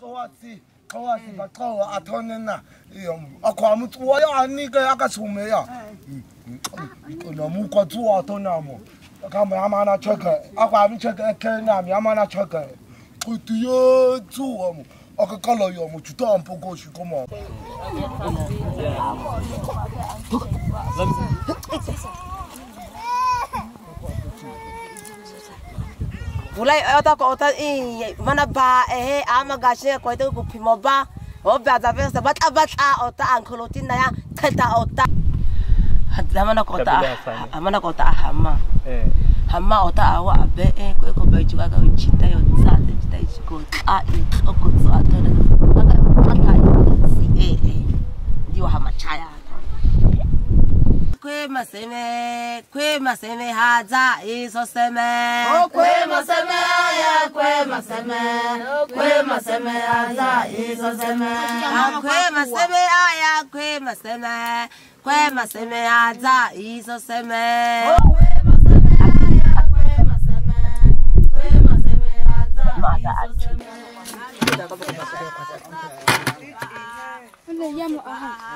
kawasi kawasi ba kawa a tonin na. Um, akwa mutu waya a ni ga aka sume ya? Na mu kwa tuwa a tona mu kama ya mana choka akwa mi choka ke na mi ya mana choka kutu yo tuwa mu ọkọ kọlọ yọ mu tutu ọmpọ gosi kọmọ. wallahi otako ota, in mana ba ehe ama gaashiga koyta kupimo ba obeadafesta bata bata ota aan kolotinaya tata ota hamana kota hamana kota hama hama ota awa abe e ko bajuga ka chita yo tsate chita ichiko a oko tsate na aka pata si e e wa hama chaya kwe maseme kwema seme haza iso seme kwema seme haya kwema seme kwema seme haza iso seme kwema seme haya kwema seme kwema seme haza iso seme Ah, ah, ah, ah, ah, ah,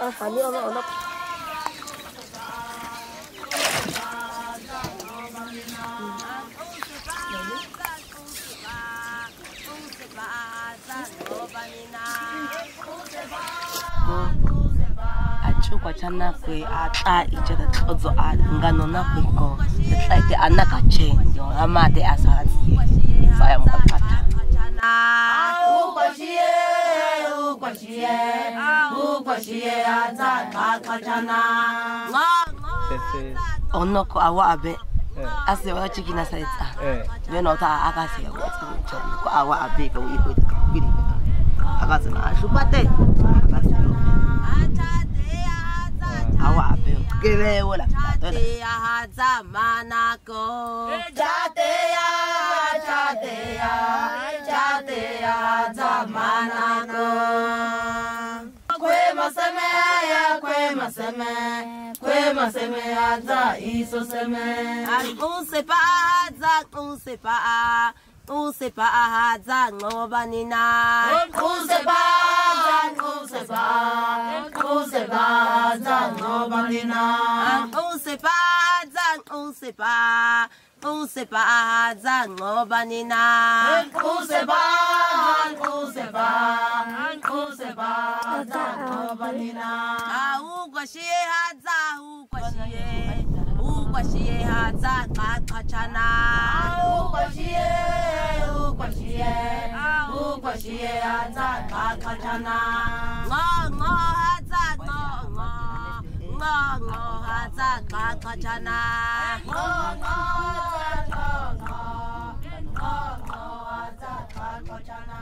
Ah, hani ama ona kwa chana kwe ata icha da tozo a ngano na kwe ko da tsai te anaka che yo ama te asa saya mo pata ukwashiye ukwashiye ukwashiye aza ka kachana onoko awa abe ase wa chiki na saita Eh. beno ta akase ya ko ko awa abe ka wi ko ka biri akase na shupate akase awa abe kele wala ya haza manako chateya chateya chateya zamanako kwe maseme ya kwe maseme kwe maseme aza iso seme Usepa haza usepa usepa haza ngoba nina. Kuseba kuseba kuseba aza ngobalina usepa haza usepa usepa haza ngoba nina. Kuseba kuseba kuseba aza ngobalina ukwashiye haza ukwashiye ukwashiye haza qaqachana ukwashie ukwashie ukwashie aza kakachana ngongo haza ngongo ngongo haza qaqachana Ngongo, ngongo, ngongo, aza kakachana